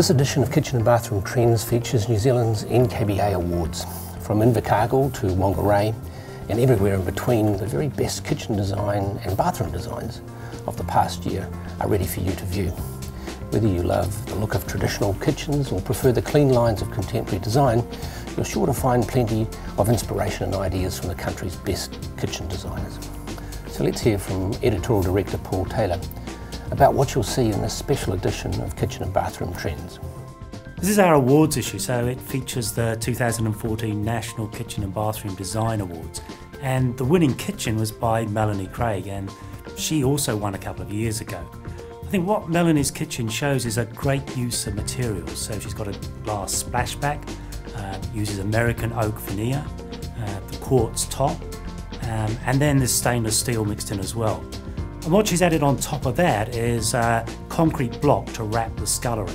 This edition of Kitchen and Bathroom Trends features New Zealand's NKBA Awards. From Invercargill to Whangarei and everywhere in between, the very best kitchen design and bathroom designs of the past year are ready for you to view. Whether you love the look of traditional kitchens or prefer the clean lines of contemporary design, you're sure to find plenty of inspiration and ideas from the country's best kitchen designers. So let's hear from Editorial Director Paul Taylor about what you'll see in this special edition of Kitchen and Bathroom Trends. This is our awards issue, so it features the 2014 National Kitchen and Bathroom Design Awards. And the winning kitchen was by Melanie Craig, and she also won a couple of years ago. I think what Melanie's kitchen shows is a great use of materials. So she's got a glass splashback, uh, uses American oak veneer, uh, the quartz top, um, and then there's stainless steel mixed in as well. And what she's added on top of that is a concrete block to wrap the scullery.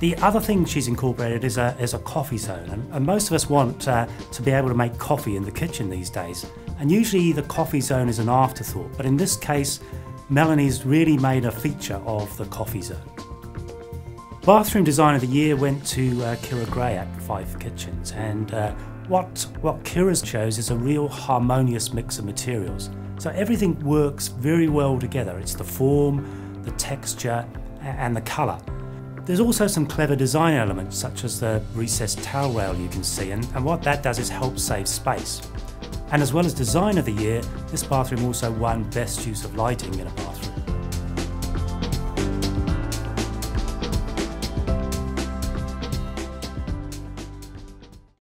The other thing she's incorporated is a, is a coffee zone, and, and most of us want uh, to be able to make coffee in the kitchen these days. And usually the coffee zone is an afterthought, but in this case, Melanie's really made a feature of the coffee zone. Bathroom Design of the Year went to uh, Kira Gray at Five Kitchens, and uh, what, what Kira's chose is a real harmonious mix of materials. So everything works very well together. It's the form, the texture, and the colour. There's also some clever design elements, such as the recessed towel rail you can see, and, and what that does is help save space. And as well as Design of the Year, this bathroom also won Best Use of Lighting in a bathroom.